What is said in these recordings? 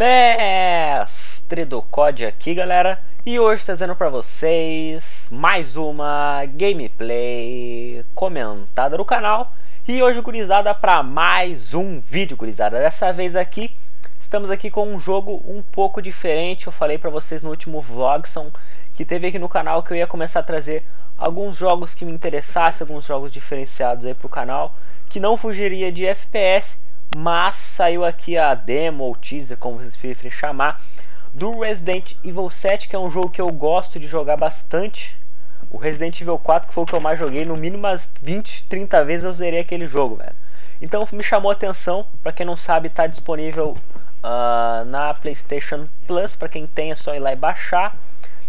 Mestre do COD aqui galera. E hoje trazendo para vocês mais uma gameplay comentada no canal. E hoje gurizada para mais um vídeo gurizada, dessa vez aqui estamos aqui com um jogo um pouco diferente, eu falei para vocês no último vlogson que teve aqui no canal que eu ia começar a trazer alguns jogos que me interessassem, alguns jogos diferenciados aí pro canal que não fugiria de FPS mas saiu aqui a demo ou teaser, como vocês preferem chamar, do Resident Evil 7, que é um jogo que eu gosto de jogar bastante. O Resident Evil 4, que foi o que eu mais joguei, no mínimo umas 20, 30 vezes eu zerei aquele jogo, velho. Então me chamou a atenção, para quem não sabe, está disponível uh, na PlayStation Plus, para quem tem é só ir lá e baixar.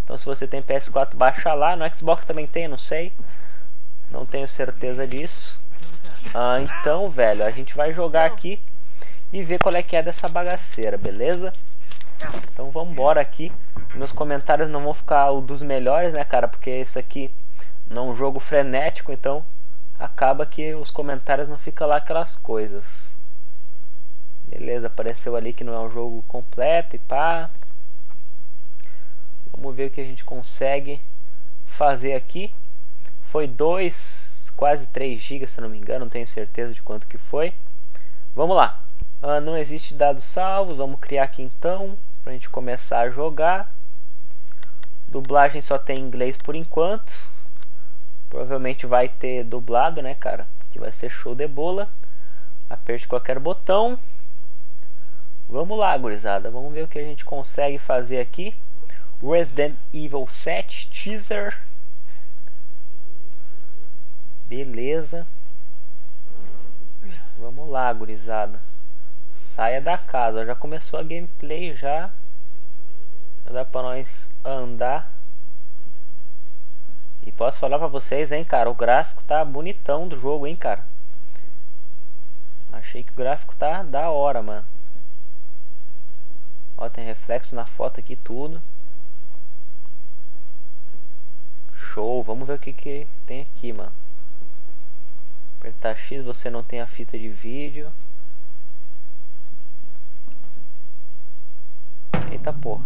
Então se você tem PS4, baixa lá. No Xbox também tem, não sei. Não tenho certeza disso. Ah, então, velho, a gente vai jogar aqui e ver qual é que é dessa bagaceira, beleza? Então vamos embora aqui. Meus comentários não vão ficar o dos melhores, né, cara? Porque isso aqui não é um jogo frenético, então acaba que os comentários não ficam lá aquelas coisas. Beleza, apareceu ali que não é um jogo completo e pá. Vamos ver o que a gente consegue fazer aqui. Foi dois quase 3 GB, se não me engano, não tenho certeza de quanto que foi. Vamos lá. Ah, não existe dados salvos, vamos criar aqui então, para a gente começar a jogar. Dublagem só tem inglês por enquanto. Provavelmente vai ter dublado, né, cara? Que vai ser show de bola. Aperte qualquer botão. Vamos lá, gurizada. Vamos ver o que a gente consegue fazer aqui. Resident Evil 7 teaser Beleza. Vamos lá, gurizada. Saia da casa. Já começou a gameplay já. Já dá pra nós andar. E posso falar pra vocês, hein, cara. O gráfico tá bonitão do jogo, hein, cara. Achei que o gráfico tá da hora, mano. Ó, tem reflexo na foto aqui, tudo. Show. Vamos ver o que, que tem aqui, mano. Apertar X, você não tem a fita de vídeo. Eita porra.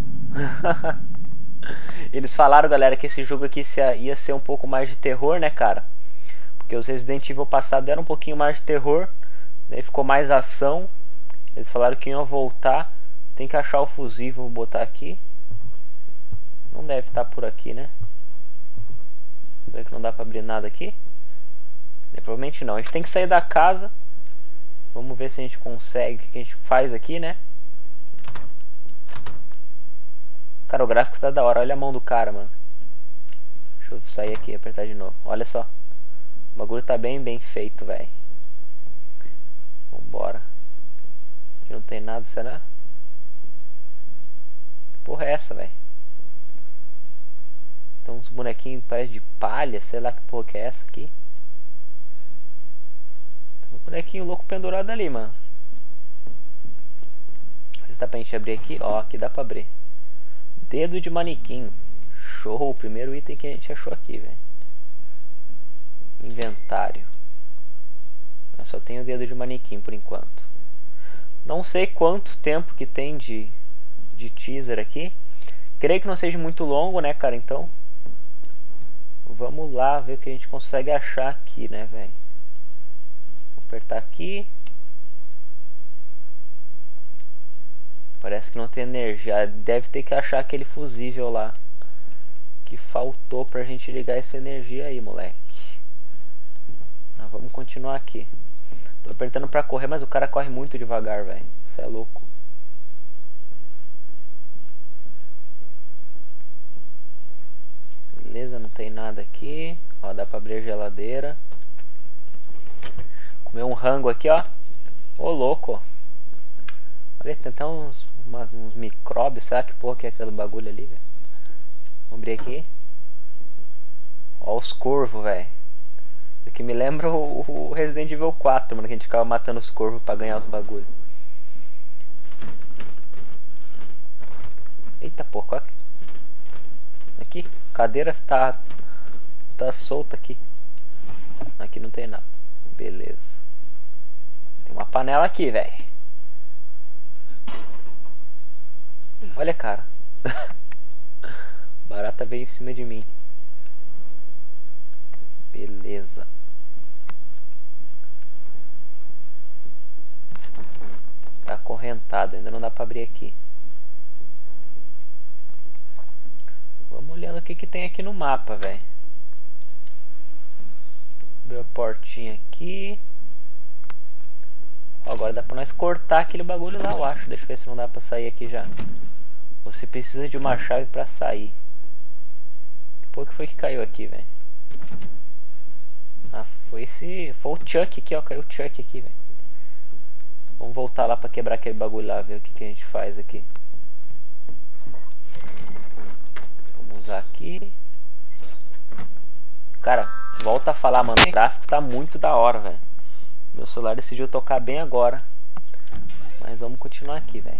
Eles falaram, galera, que esse jogo aqui ia ser um pouco mais de terror, né, cara? Porque os Resident Evil passado eram um pouquinho mais de terror. Daí ficou mais ação. Eles falaram que iam voltar. Tem que achar o fusível, vou botar aqui. Não deve estar por aqui, né? Ver que não dá pra abrir nada aqui. É, provavelmente não. A gente tem que sair da casa. Vamos ver se a gente consegue. O que a gente faz aqui, né? Cara, o gráfico tá da hora. Olha a mão do cara, mano. Deixa eu sair aqui e apertar de novo. Olha só. O bagulho tá bem, bem feito, velho. Vambora. Aqui não tem nada, será? Que porra é essa, velho? Tem uns bonequinhos parece de palha. Sei lá que porra que é essa aqui. Bonequinho louco pendurado ali, mano. Se dá pra gente abrir aqui. Ó, aqui dá pra abrir. Dedo de manequim. Show. O primeiro item que a gente achou aqui, velho. Inventário. Eu só tenho o dedo de manequim por enquanto. Não sei quanto tempo que tem de, de teaser aqui. Creio que não seja muito longo, né, cara? Então, vamos lá ver o que a gente consegue achar aqui, né, velho apertar aqui. Parece que não tem energia. Deve ter que achar aquele fusível lá. Que faltou pra gente ligar essa energia aí, moleque. Vamos continuar aqui. Tô apertando pra correr, mas o cara corre muito devagar, velho. Isso é louco. Beleza, não tem nada aqui. Ó, dá pra abrir a geladeira. Comer um rango aqui, ó. Ô, louco. Olha, tem até uns, umas, uns micróbios. Será que porra que é aquele bagulho ali, velho? Vamos abrir aqui. Ó os corvos, velho. Isso aqui me lembra o, o, Resident Evil 4, mano. Que a gente ficava matando os corvos pra ganhar os bagulhos. Eita porra, Aqui, cadeira tá, tá solta aqui. Aqui não tem nada. Beleza. Tem uma panela aqui, velho. Olha, cara. Barata veio em cima de mim. Beleza. Está acorrentado, ainda não dá pra abrir aqui. Vamos olhando o que, que tem aqui no mapa, velho. Abriu a portinha aqui. Agora dá pra nós cortar aquele bagulho lá, eu acho. Deixa eu ver se não dá pra sair aqui já. Você precisa de uma chave pra sair. Que que foi que caiu aqui, velho? Ah, foi esse... Foi o Chuck aqui, ó. Caiu o Chuck aqui, velho. Vamos voltar lá pra quebrar aquele bagulho lá, ver o que, que a gente faz aqui. Vamos usar aqui. Cara, volta a falar, mano. O gráfico tá muito da hora, velho. Meu celular decidiu tocar bem agora. Mas vamos continuar aqui, velho.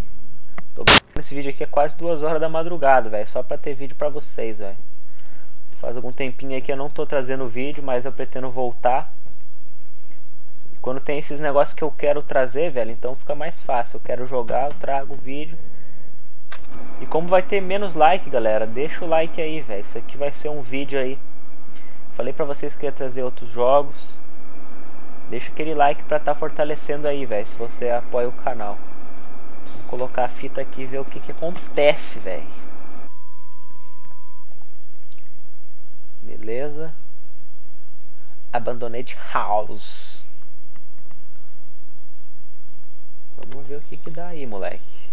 Tô esse vídeo aqui é quase duas horas da madrugada, velho. Só pra ter vídeo pra vocês, velho. Faz algum tempinho aí que eu não tô trazendo vídeo, mas eu pretendo voltar. Quando tem esses negócios que eu quero trazer, velho, então fica mais fácil. Eu quero jogar, eu trago o vídeo. E como vai ter menos like, galera, deixa o like aí, velho. Isso aqui vai ser um vídeo aí. Falei pra vocês que ia trazer outros jogos. Deixa aquele like pra tá fortalecendo aí, velho, se você apoia o canal. Vou colocar a fita aqui e ver o que, que acontece, velho. Beleza. Abandoned House. Vamos ver o que que dá aí, moleque.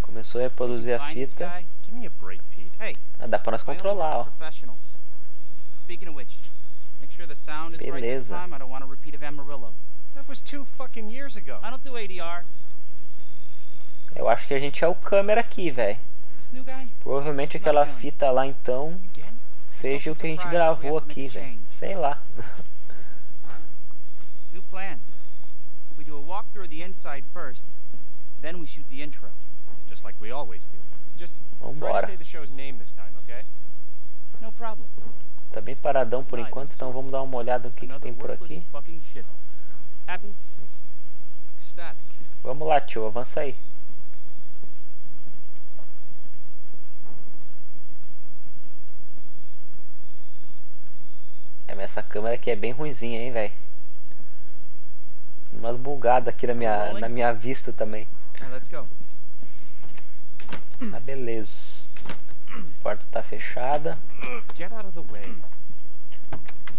Começou a reproduzir a fita. Ah, dá pra nós controlar, ó. Speaking of which, make sure the sound is Beleza. right this time. I don't want a repeat of Amarillo. That was two fucking years ago. I don't do ADR. Eu acho que a gente é o câmera aqui, velho. Provavelmente aquela fita lá então seja o que a gente gravou aqui, velho. Sei lá. New plan. We do a walkthrough of the inside first, then we shoot the intro. Just like we always do. Just try to say the show's name this time, okay? No problem. Tá bem paradão por enquanto, então vamos dar uma olhada no que, que tem por aqui. Vamos lá, tio, avança aí. É, mas essa câmera aqui é bem ruimzinha, hein, velho. Umas bugadas aqui na minha, na minha vista também. Ah, beleza. A porta tá fechada.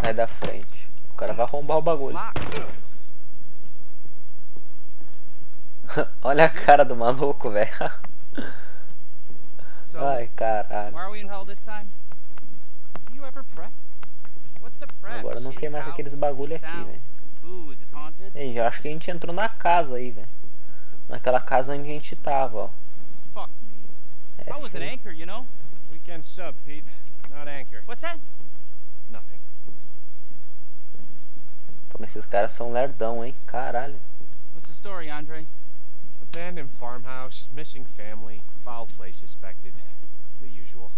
Sai da frente. O cara vai arrombar o bagulho. Olha a cara do maluco, velho. Ai, caralho. Agora não tem mais aqueles bagulho aqui, velho. Ei, já acho que a gente entrou na casa aí, velho. Naquela casa onde a gente tava, ó. É, I was an anchor, you know? Weekend sub, Pete. Not anchor. What's that? Nothing. Pô, esses caras são lerdão, hein? Caralho. What's the story, Andre? Abandoned farmhouse, missing family, foul play suspected. The usual.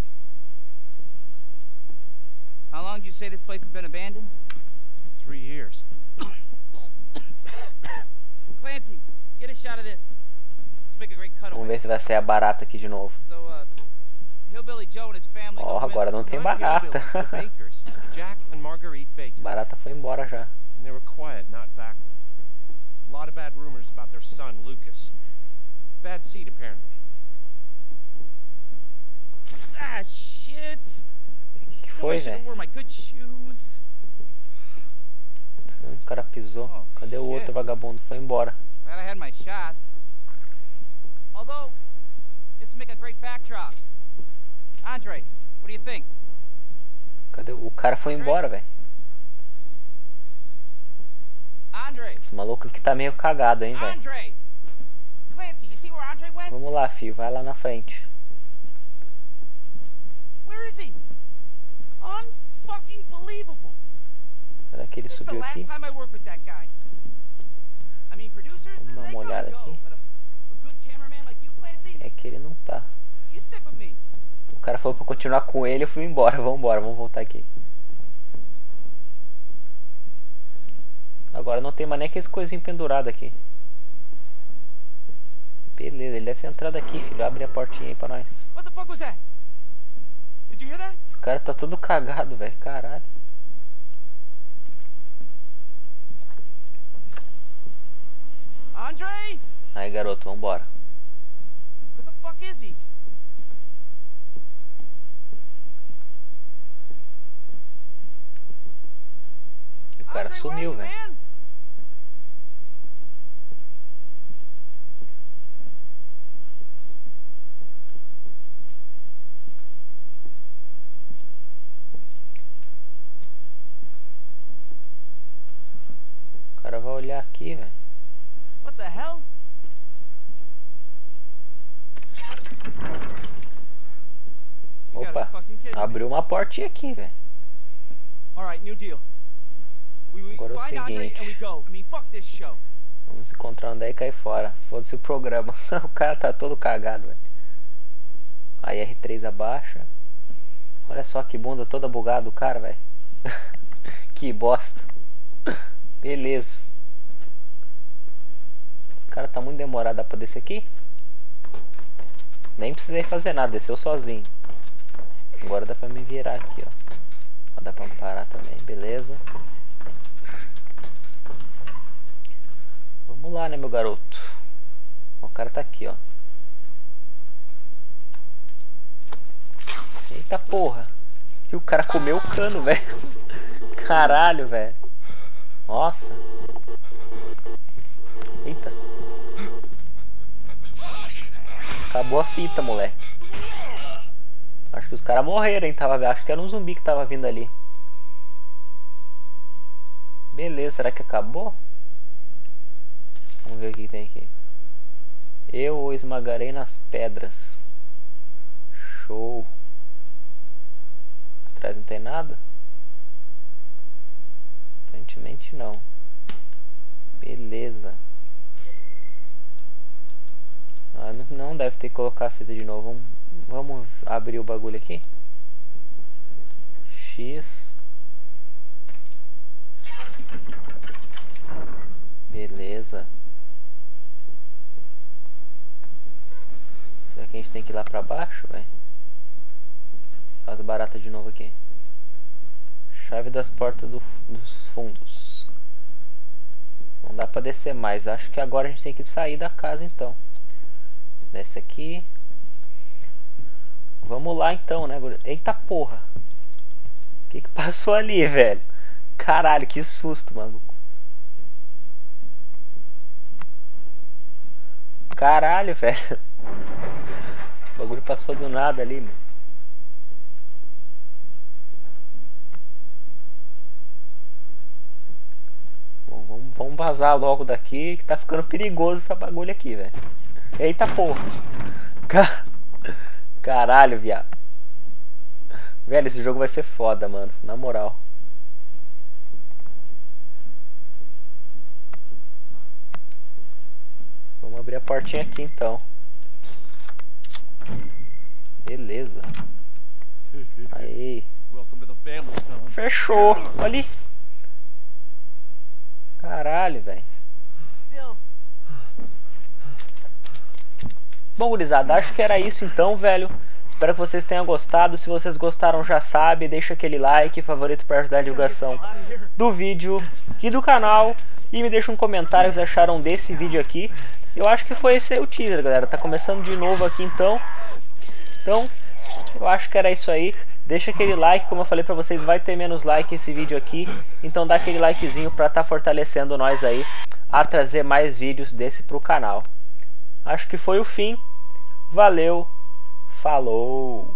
How long do you say this place has been abandoned? Three years. Clancy, get a shot of this. This make a great cutaway. Vamos ver se vai sair a barata aqui de novo. Uh, Ó, oh, agora não tem barata. barata foi embora já. They were quiet, not backward. A lot of bad rumors about their son, Lucas. Bad seed, apparently. Ah, shit! Que foi, velho? O cara pisou. Oh, Cadê o outro vagabundo? Foi embora. Glad I had my shots. Although, this would make a great backdrop. Andre, what do you think? Cadê? O cara foi embora, velho. Esse maluco aqui tá meio cagado, hein, velho. Vamos lá, filho. Vai lá na frente. Será que ele subiu aqui? Vamos dar uma olhada aqui. É que ele não tá. O cara falou pra continuar com ele, eu fui embora. Vamos embora, vamos voltar aqui. Agora não tem mais nem aqueles coisinhos pendurados aqui. Beleza, ele deve ter entrado aqui, filho. Abre a portinha aí pra nós. What the fuck was that? Did you hear that? Esse cara tá todo cagado, velho. Caralho. Andre? Aí, garoto, vambora. Where the fuck is he? E o cara Andre, where are sumiu, velho. cara vai olhar aqui, velho. What the hell? Opa, abriu uma portinha aqui, velho. All right, new deal. Agora é o seguinte. Vamos encontrar onde é e cair fora. Foda-se o programa. o cara tá todo cagado, velho. Aí R3 abaixa. Olha só que bunda toda bugada o cara, velho. que bosta. Beleza. Esse cara tá muito demorado. Dá pra descer aqui? Nem precisei fazer nada, desceu sozinho. Agora dá pra me virar aqui, ó. Ó, Dá pra parar também, beleza. Vamos lá, né, meu garoto? O cara tá aqui, ó. Eita porra. E o cara comeu o cano, velho. Caralho, velho. Nossa. Eita. Acabou a fita, moleque. Acho que os caras morreram, hein? Tava, acho que era um zumbi que tava vindo ali. Beleza, será que acabou? Vamos ver o que tem aqui. Eu o esmagarei nas pedras. Show. Atrás não tem nada? Aparentemente não. Beleza. Ah, não- deve ter que colocar a fita de novo. Vamos, vamos abrir o bagulho aqui. X. Beleza. Será que a gente tem que ir lá pra baixo, velho? As baratas de novo aqui. Chave das portas do- dos fundos. Não dá pra descer mais. Acho que agora a gente tem que sair da casa então. Desce aqui. Vamos lá então, né? guri? Eita porra. O que que passou ali, velho? Caralho, que susto, maluco. Caralho, velho. O bagulho passou do nada ali, mano. Vamos, vamos vazar logo daqui que tá ficando perigoso essa bagulho aqui, velho. Eita porra. Ca- Caralho, viado. Velho, esse jogo vai ser foda, mano. Na moral. Vamos abrir a portinha aqui então. Beleza. Aí. Welcome to the family, son. Fechou. Olha ali. Caralho, velho. Bom, gurizada, acho que era isso então, velho. Espero que vocês tenham gostado. Se vocês gostaram, já sabe, deixa aquele like, favorito para ajudar a divulgação do vídeo e do canal. E me deixa um comentário o que vocês acharam desse vídeo aqui. Eu acho que foi esse aí o teaser, galera. Tá começando de novo aqui então. Então, eu acho que era isso aí. Deixa aquele like, como eu falei pra vocês, vai ter menos like esse vídeo aqui. Então dá aquele likezinho pra tá fortalecendo nós aí a trazer mais vídeos desse pro canal. Acho que foi o fim. Valeu. Falou.